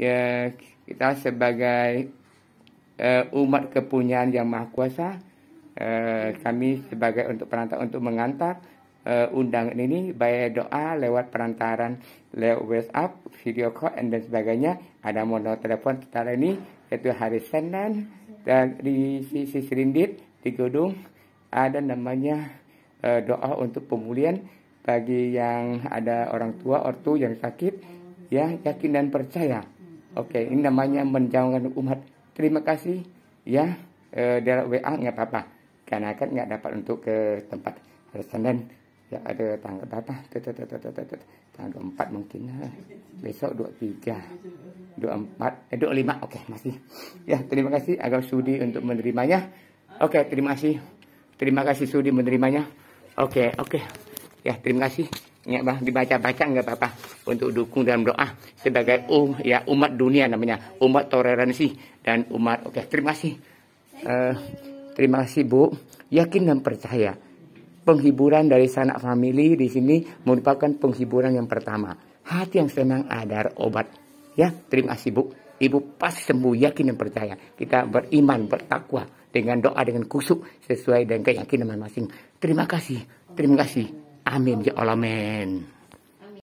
ya kita sebagai uh, umat kepunyaan yang maha kuasa uh, kami sebagai untuk perantara untuk mengantar uh, undangan ini baik doa lewat perantaran lewat WhatsApp, video call dan sebagainya. Ada modal telepon kita ini yaitu hari Senin dan di sisi Serindit di gedung ada namanya uh, doa untuk pemulihan bagi yang ada orang tua ortu yang sakit ya yakin dan percaya. Oke, ini namanya menjauhkan umat. Terima kasih ya. Uh, dari WA nggak apa-apa. Karena kan nggak dapat untuk ke tempat Senin ya ada tanggal berapa? Tanggal empat mungkin besok dua tiga. Dua empat. Eh dua lima. Oke masih. Ya terima kasih. Agak sudi untuk menerimanya. Oke terima kasih. Terima kasih sudi menerimanya. Oke oke. Ya terima kasih ya bang dibaca-baca nggak apa-apa untuk dukung dalam doa sebagai um ya umat dunia namanya umat toleransi dan umat oke terima kasih uh, terima kasih bu yakin dan percaya penghiburan dari sanak family di sini merupakan penghiburan yang pertama. Hati yang senang ada obat. Ya, terima kasih Bu. Ibu pasti sembuh, yakin dan percaya. Kita beriman, bertakwa dengan doa dengan kusuk sesuai dengan keyakinan masing-masing. Terima kasih, terima kasih. Amin ya Allah, amin.